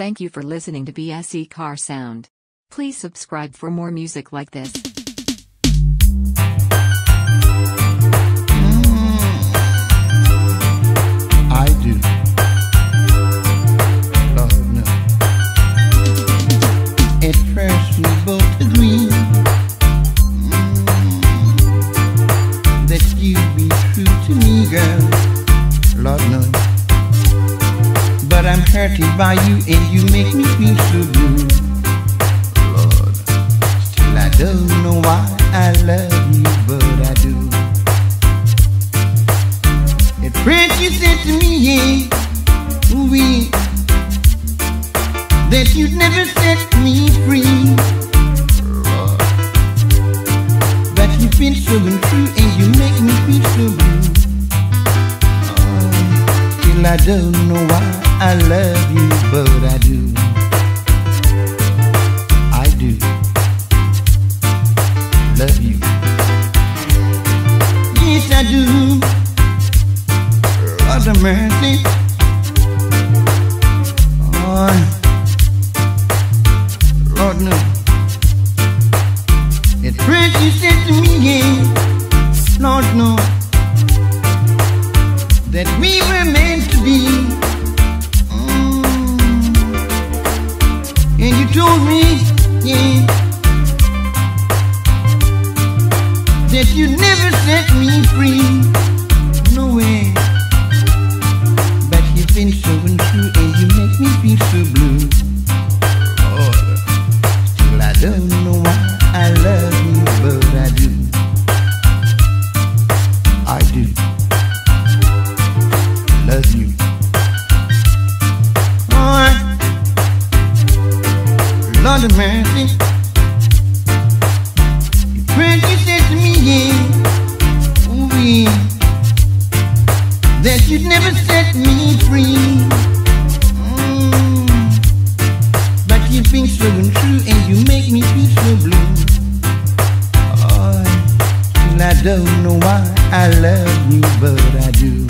Thank you for listening to BSE Car Sound. Please subscribe for more music like this. I do. Oh, girl. Lord, no. I'm hurted by you and you make me feel so blue. Lord, still I don't know why I love you, but I do. At first you said to me, yeah, ooh-wee, that you'd never set me I don't know why I love you, but I do. I do. Love you. Yes, I do. Lord of mercy. Oh, meant to be. Mm. And you told me, yeah, that you'd never set me free. Of mercy. You said to me, yeah, ooh, yeah that you'd never set me free. Mm. But you've been so untrue and you make me feel so blue. Oh, still I don't know why I love you, but I do.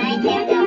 I can't